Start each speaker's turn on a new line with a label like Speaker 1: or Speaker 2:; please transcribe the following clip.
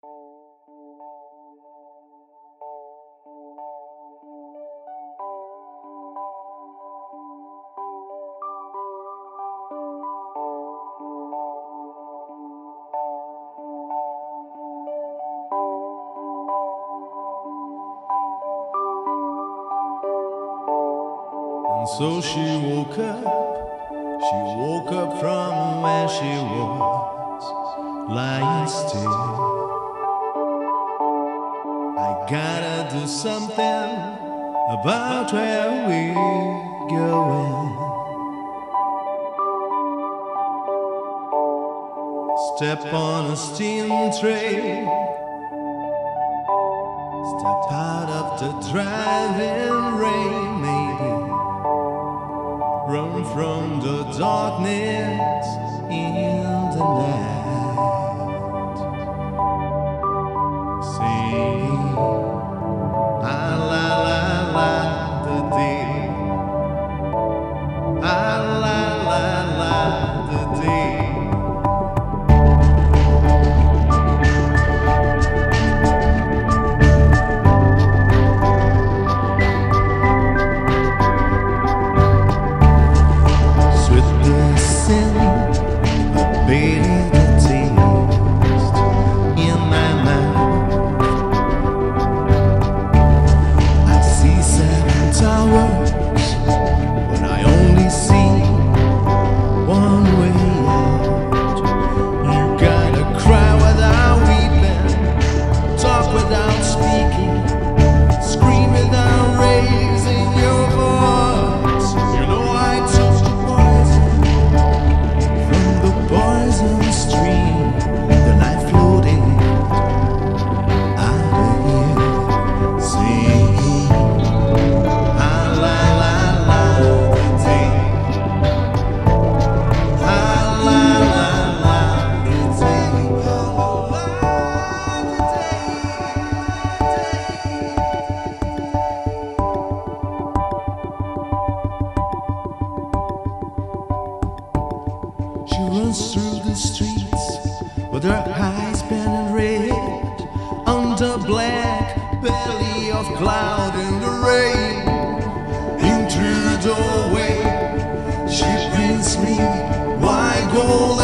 Speaker 1: And so she woke up, she woke up from where she was lying still. I gotta do something about where we're going. Step on a steam train. Step out of the driving rain, maybe. Run from the darkness in the night. La the day. With her eyes burning red under black belly of cloud in the rain. Into the doorway, she brings me white gold and